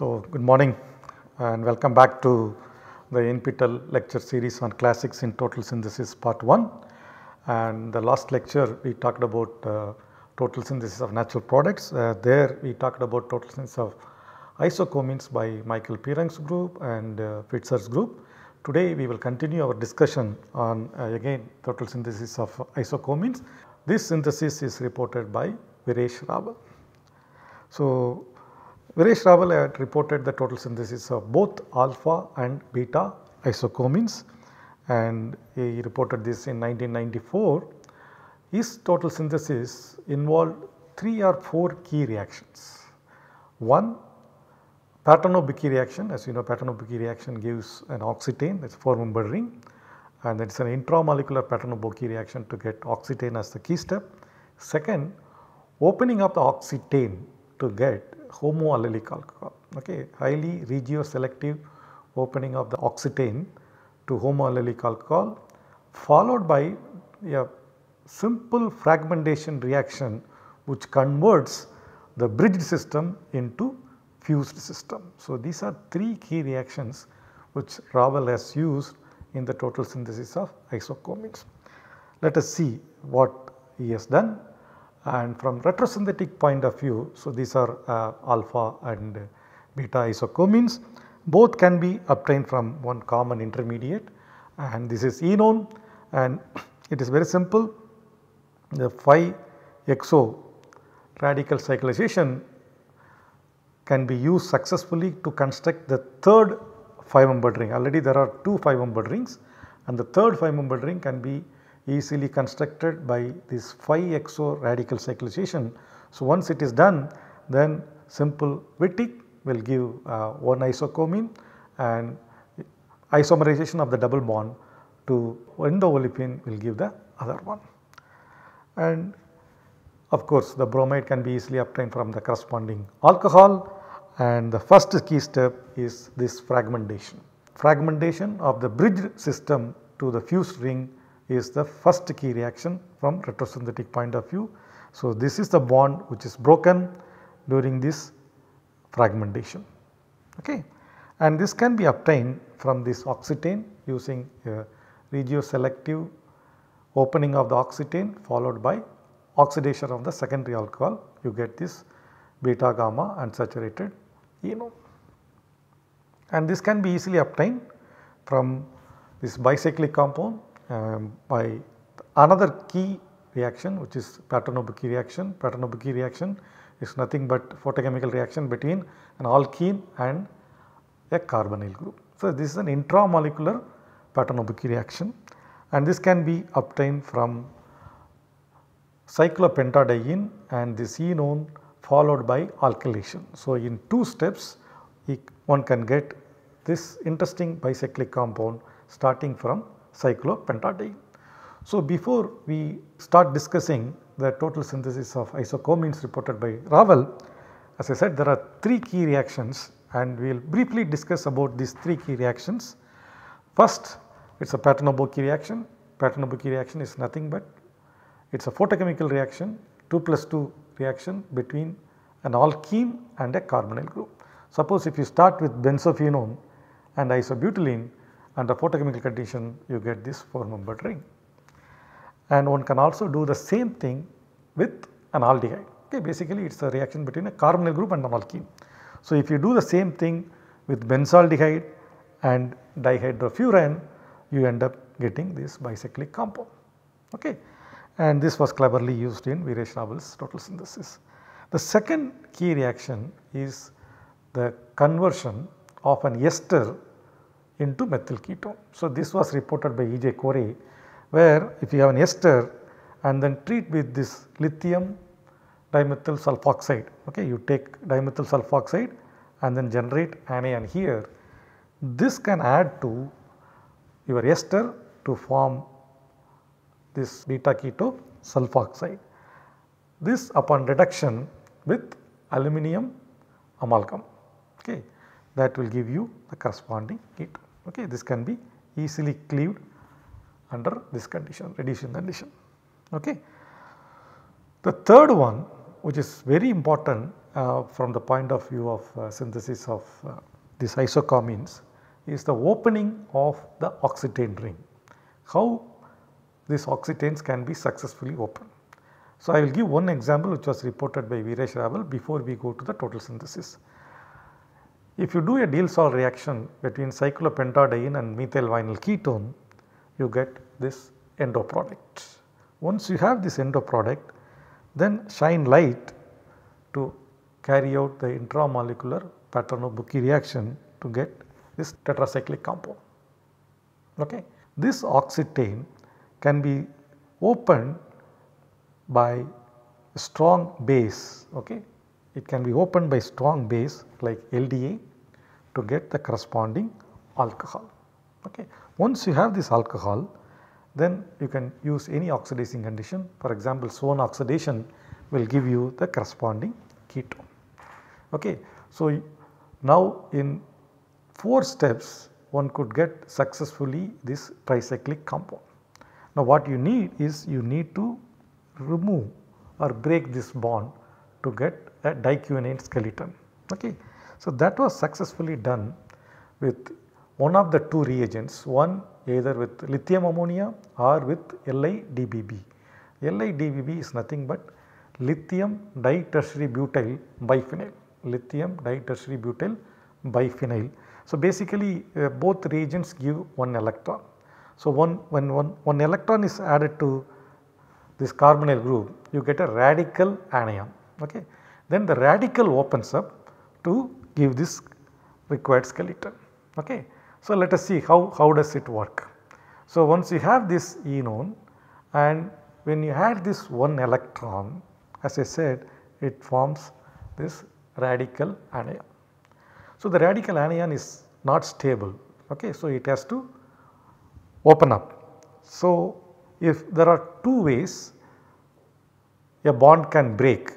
So, good morning and welcome back to the NPTEL lecture series on classics in total synthesis part 1 and the last lecture we talked about uh, total synthesis of natural products. Uh, there we talked about total synthesis of isocomenes by Michael Pirrung's group and uh, Fitzer's group. Today we will continue our discussion on uh, again total synthesis of isocomenes. This synthesis is reported by Viresh Rawal. So, Viresh Rawal had reported the total synthesis of both alpha and beta isocomenes and he reported this in 1994. His total synthesis involved 3 or 4 key reactions. One Paterno-Buchi reaction as you know Paterno-Buchi reaction gives an oxetane that is 4 member ring and it is an intramolecular Paterno-Buchi reaction to get oxetane as the key step. Second opening up the oxetane to get homoallylic alcohol okay highly regioselective opening of the oxetane to homoallylic alcohol followed by a simple fragmentation reaction which converts the bridged system into fused system. So, these are three key reactions which Rawal has used in the total synthesis of isocomenes. Let us see what he has done and from retrosynthetic point of view. So, these are uh, alpha and beta isocomenes both can be obtained from one common intermediate. And this is enone and it is very simple. The 5 exo radical cyclization can be used successfully to construct the third 5 membered ring. Already there are 2 5 membered rings. And the third 5 membered ring can be easily constructed by this 5-exo radical cyclization. So, once it is done then simple Wittig will give uh, one isocomene and isomerization of the double bond to endo-olefin will give the other one. And of course, the bromide can be easily obtained from the corresponding alcohol and the first key step is this fragmentation. Fragmentation of the bridge system to the fused ring is the first key reaction from retrosynthetic point of view. So, this is the bond which is broken during this fragmentation okay. and this can be obtained from this oxetane using a regioselective opening of the oxetane followed by oxidation of the secondary alcohol you get this beta gamma unsaturated enone. And this can be easily obtained from this bicyclic compound um, by another key reaction which is Paterno-Buchi reaction. Paterno-Buchi reaction is nothing but photochemical reaction between an alkene and a carbonyl group. So, this is an intramolecular Paterno-Bicchi reaction and this can be obtained from cyclopentadiene and this enone followed by alkylation. So, in two steps one can get this interesting bicyclic compound starting from cyclopentadiene. So, before we start discussing the total synthesis of isocomenes reported by Rawal, as I said there are 3 key reactions and we will briefly discuss about these 3 key reactions. First it is a Paterno-Buchi reaction, Paterno-Buchi reaction is nothing but it is a photochemical reaction 2 plus 2 reaction between an alkene and a carbonyl group. Suppose if you start with benzophenone and isobutylene under photochemical condition you get this 4 membered ring. And one can also do the same thing with an aldehyde okay basically it is a reaction between a carbonyl group and an alkene. So, if you do the same thing with benzaldehyde and dihydrofuran you end up getting this bicyclic compound okay and this was cleverly used in Viresh Rawal's total synthesis. The second key reaction is the conversion of an ester into methyl ketone. So, this was reported by E. J. Corey where if you have an ester and then treat with this lithium dimethyl sulfoxide okay you take dimethyl sulfoxide and then generate anion here this can add to your ester to form this beta keto sulfoxide. This upon reduction with aluminum amalgam okay that will give you the corresponding ketone okay this can be easily cleaved under this condition reduction condition okay. The third one which is very important uh, from the point of view of uh, synthesis of uh, these isocomenes is the opening of the oxetane ring. How these oxetanes can be successfully opened. So, I will give one example which was reported by Viresh Rawal before we go to the total synthesis. If you do a Diels-Alder reaction between cyclopentadiene and methyl vinyl ketone, you get this endo product. Once you have this endo product, then shine light to carry out the intramolecular Paterno-Buchi reaction to get this tetracyclic compound. Okay. This oxetane can be opened by strong base. Okay. It can be opened by strong base like LDA to get the corresponding alcohol. Okay. Once you have this alcohol then you can use any oxidizing condition for example Swern oxidation will give you the corresponding ketone. Okay. So, now in 4 steps one could get successfully this tricyclic compound. Now what you need is you need to remove or break this bond to get a diquinane skeleton. Okay. So that was successfully done with one of the two reagents one either with lithium ammonia or with LIDBB. LIDBB is nothing but lithium ditertiary butyl biphenyl, lithium ditertiary butyl biphenyl. So basically uh, both reagents give one electron. So one when one, one electron is added to this carbonyl group you get a radical anion okay. Then the radical opens up to give this required skeleton okay. So let us see how, how does it work. So once you have this enone and when you add this one electron as I said it forms this radical anion. So the radical anion is not stable okay. So it has to open up. So if there are two ways a bond can break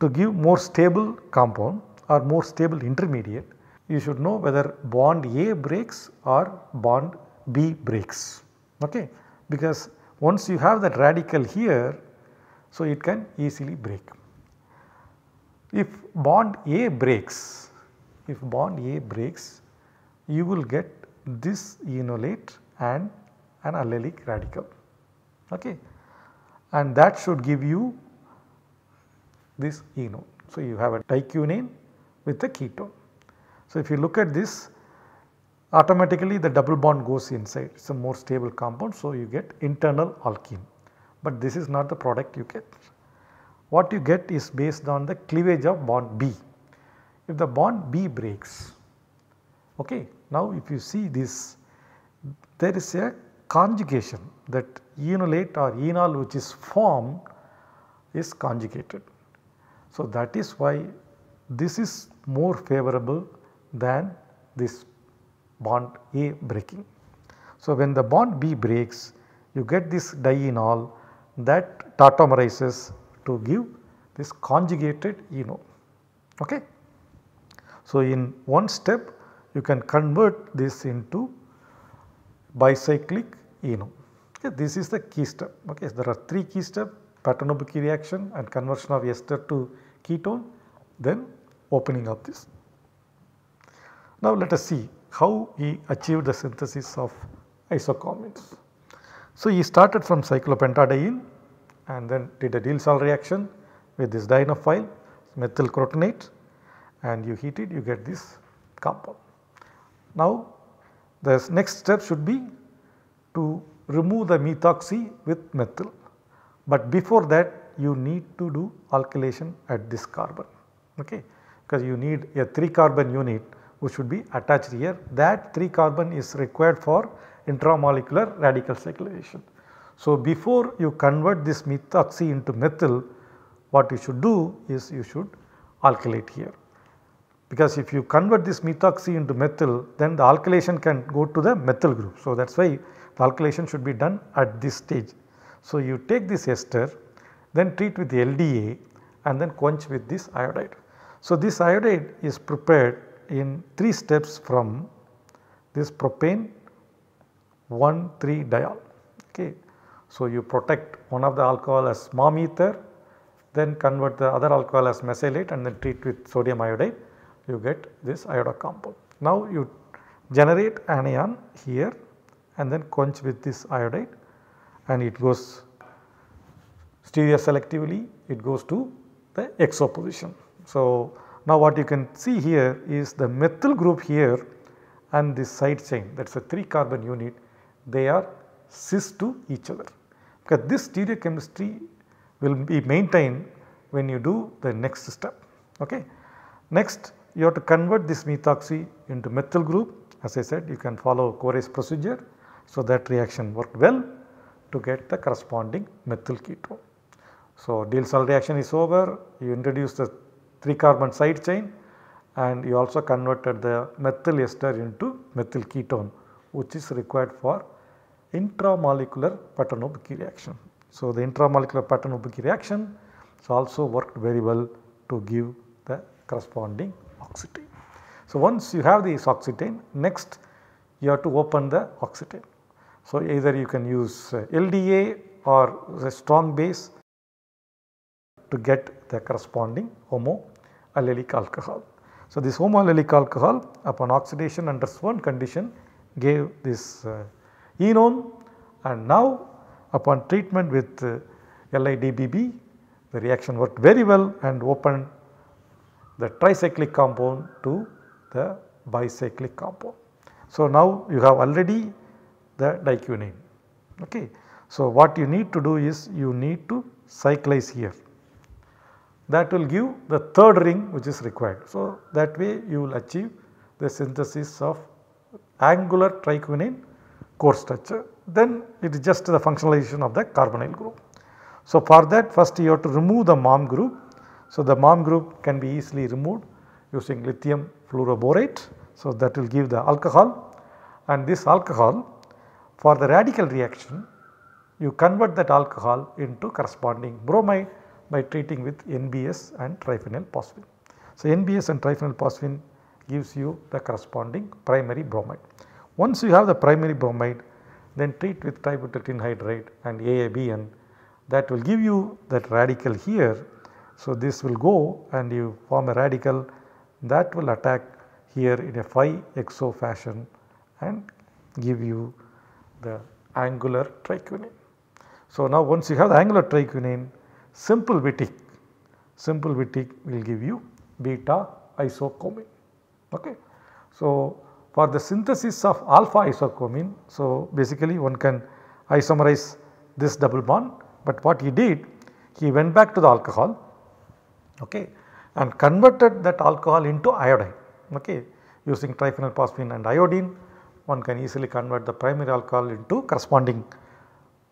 to give more stable compound or more stable intermediate you should know whether bond A breaks or bond B breaks okay because once you have that radical here so it can easily break. If bond A breaks if bond A breaks you will get this enolate and an allylic radical okay and that should give you this enone. So, you have a diquinane with the ketone. So, if you look at this automatically the double bond goes inside it is a more stable compound. So, you get internal alkene, but this is not the product you get. What you get is based on the cleavage of bond B. If the bond B breaks, okay, now if you see this there is a conjugation that enolate or enol which is formed is conjugated. So, that is why this is more favorable than this bond A breaking. So, when the bond B breaks you get this dienol that tautomerizes to give this conjugated enol. Okay. So, in one step you can convert this into bicyclic enol. Okay, this is the key step. Okay, there are three key steps Paterno-Buchi reaction and conversion of ester to ketone then opening up this. Now let us see how he achieved the synthesis of isocomenes. So he started from cyclopentadiene and then did a Diels-Alder reaction with this dienophile methyl crotonate and you heat it you get this compound. Now the next step should be to remove the methoxy with methyl, but before that you need to do alkylation at this carbon okay because you need a 3 carbon unit which should be attached here that 3 carbon is required for intramolecular radical cyclization. So, before you convert this methoxy into methyl what you should do is you should alkylate here because if you convert this methoxy into methyl then the alkylation can go to the methyl group. So, that is why the alkylation should be done at this stage. So, you take this ester then treat with the LDA and then quench with this iodide. So, this iodide is prepared in 3 steps from this propane 1 3 diol. Okay. So, you protect one of the alcohol as mom ether then convert the other alcohol as mesylate and then treat with sodium iodide you get this iodo compound. Now you generate anion here and then quench with this iodide and it goes stereo selectively it goes to the exo position. So, now what you can see here is the methyl group here and this side chain that is a 3 carbon unit they are cis to each other because this stereochemistry will be maintained when you do the next step. Okay. Next you have to convert this methoxy into methyl group as I said you can follow Corey's procedure. So, that reaction worked well to get the corresponding methyl ketone. So, Diels-Alder reaction is over you introduce the 3 carbon side chain and you also converted the methyl ester into methyl ketone which is required for intramolecular Paterno-Buchi reaction. So, the intramolecular Paterno-Buchi reaction has also worked very well to give the corresponding oxetane. So, once you have this oxetane next you have to open the oxetane. So, either you can use uh, LDA or a strong base to get the corresponding homoallylic alcohol. So, this homoallylic alcohol upon oxidation under one condition gave this uh, enone and now upon treatment with uh, LIDBB the reaction worked very well and opened the tricyclic compound to the bicyclic compound. So, now you have already the diquinane. Okay. So, what you need to do is you need to cyclize here that will give the third ring which is required. So, that way you will achieve the synthesis of angular triquinane core structure then it is just the functionalization of the carbonyl group. So, for that first you have to remove the MOM group. So, the MOM group can be easily removed using lithium fluoroborate. So, that will give the alcohol and this alcohol for the radical reaction you convert that alcohol into corresponding bromide by treating with NBS and triphenyl phosphine. So, NBS and triphenyl phosphine gives you the corresponding primary bromide. Once you have the primary bromide then treat with tributyltin hydride and AIBN that will give you that radical here. So, this will go and you form a radical that will attack here in a 5 exo fashion and give you the angular triquinane. So, now once you have the angular triquinane simple Wittig, simple Wittig will give you beta isocomene. Okay. So, for the synthesis of alpha isocomene, so basically one can isomerize this double bond, but what he did he went back to the alcohol okay, and converted that alcohol into iodine okay, using triphenyl phosphine and iodine one can easily convert the primary alcohol into corresponding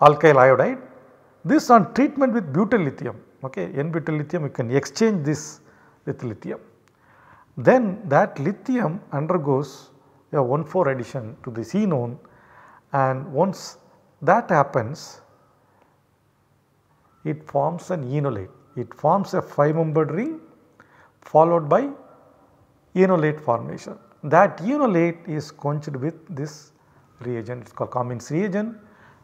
alkyl iodide. This on treatment with butyl lithium okay, n-butyl lithium you can exchange this with lithium. Then that lithium undergoes a 1,4 addition to the enone and once that happens it forms an enolate. It forms a 5 membered ring followed by enolate formation. That enolate is quenched with this reagent it is called Comins reagent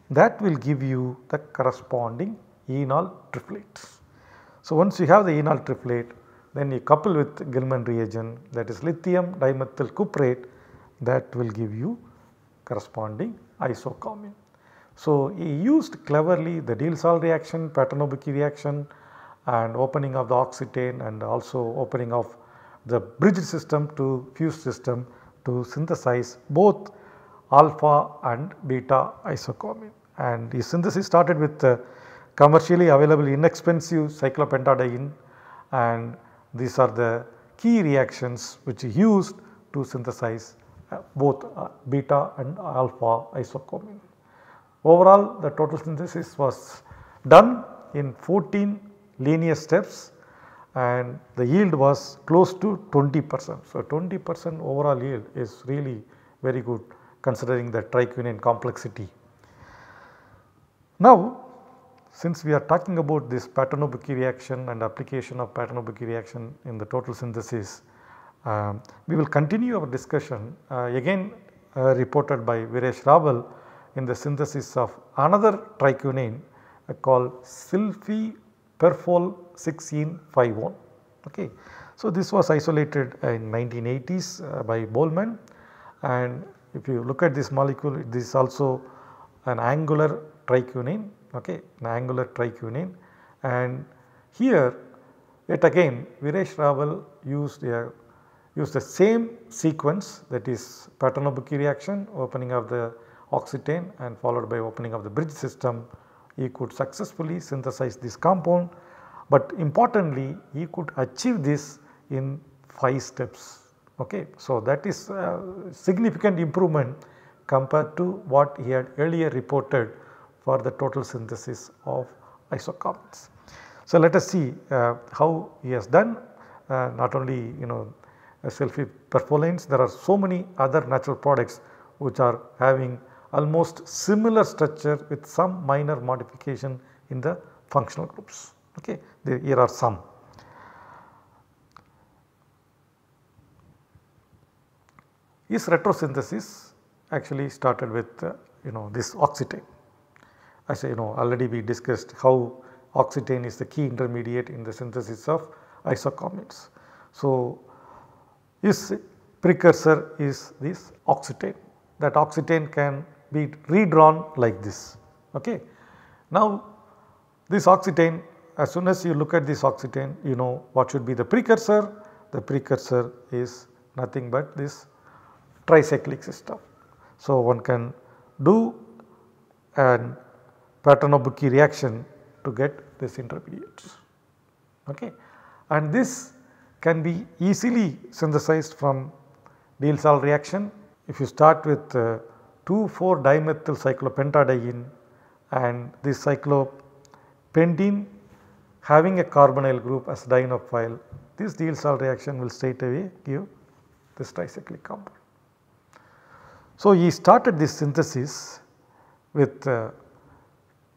that will give you the corresponding enol triflate. So, once you have the enol triflate then you couple with Gilman reagent that is lithium dimethyl cuprate that will give you corresponding isocomene. So, he used cleverly the Diels-Alder reaction, Paterno-Buchi reaction and opening of the oxetane and also opening of the bridge system to fused system to synthesize both alpha and beta isocomene. And the synthesis started with uh, commercially available inexpensive cyclopentadiene and these are the key reactions which he used to synthesize both uh, beta and alpha isocomene. Overall the total synthesis was done in 14 linear steps and the yield was close to 20 percent. So, 20 percent overall yield is really very good considering the triquinane complexity. Now, since we are talking about this Paterno-Buchi reaction and application of Paterno-Buchi reaction in the total synthesis, um, we will continue our discussion uh, again uh, reported by Viresh Rawal in the synthesis of another triquinane uh, called sulfi perfol 6-ene Okay. So, this was isolated in 1980s uh, by Bohlmann and if you look at this molecule this is also an angular triquinane okay, an angular triquinane and here yet again Viresh Rawal used a used the same sequence that is Paterno-Buchi reaction opening of the oxetane and followed by opening of the bridge system. He could successfully synthesize this compound. But importantly he could achieve this in 5 steps okay. So that is a significant improvement compared to what he had earlier reported for the total synthesis of isocarbonates. So let us see uh, how he has done uh, not only you know sulfy perfolanes there are so many other natural products which are having almost similar structure with some minor modification in the functional groups. Okay. There, here are some. His retrosynthesis actually started with uh, you know this oxetane. As you know already we discussed how oxetane is the key intermediate in the synthesis of isocarbonates. So, his precursor is this oxetane that oxetane can be redrawn like this. Okay. Now this oxetane as soon as you look at this oxetane you know what should be the precursor. The precursor is nothing but this tricyclic system. So one can do an Paterno-Buchi reaction to get this intermediate. Okay. And this can be easily synthesized from Diels-Alder reaction. If you start with uh, 2,4 dimethyl cyclopentadiene and this cyclopentene having a carbonyl group as dienophile, this Diels-Alder reaction will straight away give this tricyclic compound. So, he started this synthesis with uh,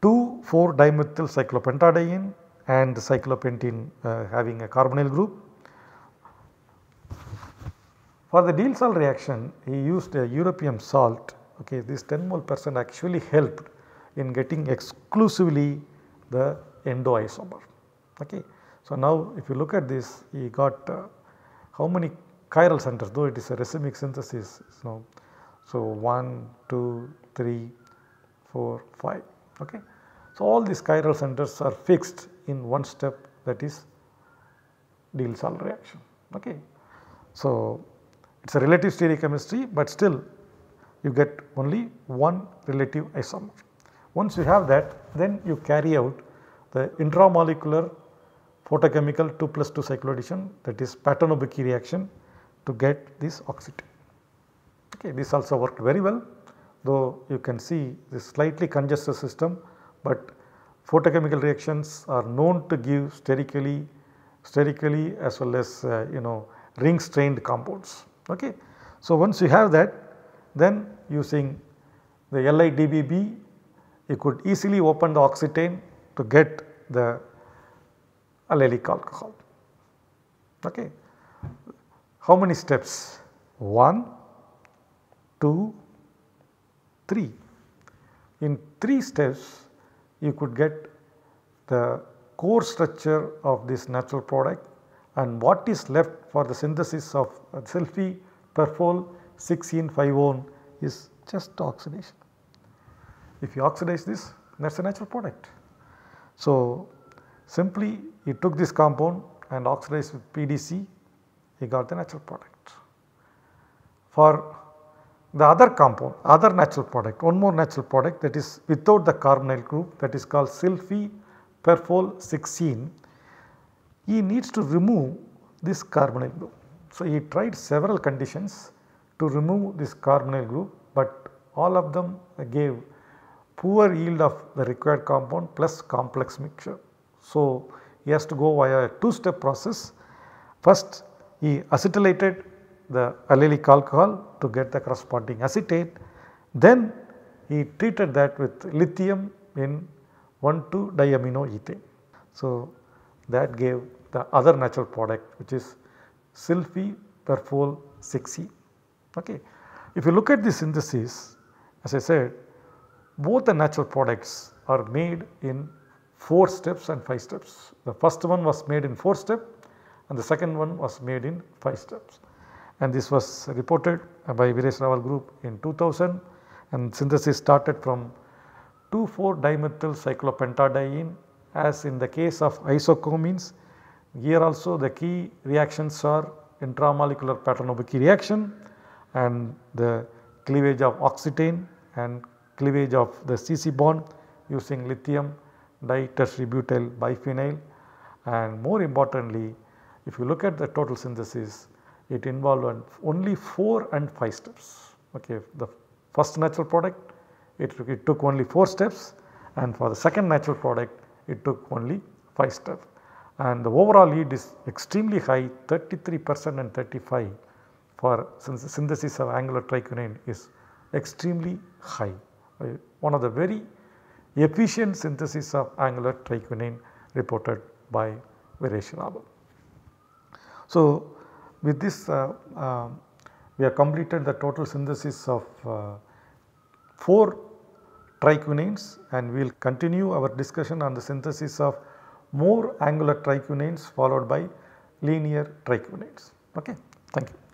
2,4 dimethyl cyclopentadiene and cyclopentene uh, having a carbonyl group for the Diels-Alder reaction he used a europium salt okay, this 10 mole percent actually helped in getting exclusively the endoisomer. Okay. So, now if you look at this he got uh, how many chiral centers though it is a racemic synthesis. So, so 1, 2, 3, 4, 5. Okay. So, all these chiral centers are fixed in one step that is Diels-Alder reaction. Okay. So, it is a relative stereochemistry, but still you get only one relative isomer. Once you have that then you carry out the intramolecular photochemical 2 plus 2 cycloaddition that is Paterno-Buchi reaction to get this oxetane. Okay, this also worked very well though you can see this slightly congested system, but photochemical reactions are known to give sterically, sterically as well as uh, you know ring strained compounds. Okay. So, once you have that then using the LIDBB you could easily open the oxetane to get the allylic alcohol. Okay. How many steps? 1, 2, 3. In 3 steps you could get the core structure of this natural product and what is left for the synthesis of sulfy perfol 6-ene is just oxidation. If you oxidize this that is a natural product. So, simply he took this compound and oxidized with PDC he got the natural product. For the other compound other natural product one more natural product that is without the carbonyl group that is called perfol 16 he needs to remove this carbonyl group. So, he tried several conditions to remove this carbonyl group, but all of them gave poor yield of the required compound plus complex mixture. So, he has to go via a two step process. First he acetylated the allylic alcohol to get the corresponding acetate. Then he treated that with lithium in 1,2 diaminoethane. So, that gave the other natural product which is sulfy perfol 6E. Okay. If you look at the synthesis as I said both the natural products are made in 4 steps and 5 steps. The first one was made in 4 step and the second one was made in 5 steps. And this was reported by Viresh Rawal group in 2000 and synthesis started from 2,4-dimethyl cyclopentadiene as in the case of isocomenes. Here also the key reactions are intramolecular Paterno-Buchi reaction and the cleavage of oxetane and cleavage of the CC bond using lithium ditertiary biphenyl and more importantly if you look at the total synthesis it involved only 4 and 5 steps. Okay. The first natural product it, it took only 4 steps and for the second natural product it took only 5 steps and the overall yield is extremely high 33 percent and 35 for synthesis of angular triquinane is extremely high. Uh, one of the very efficient synthesis of angular triquinane reported by Viresh Rawal. So, with this uh, uh, we have completed the total synthesis of uh, 4 triquinanes and we will continue our discussion on the synthesis of more angular triquinanes followed by linear triquinanes. Okay. Thank you.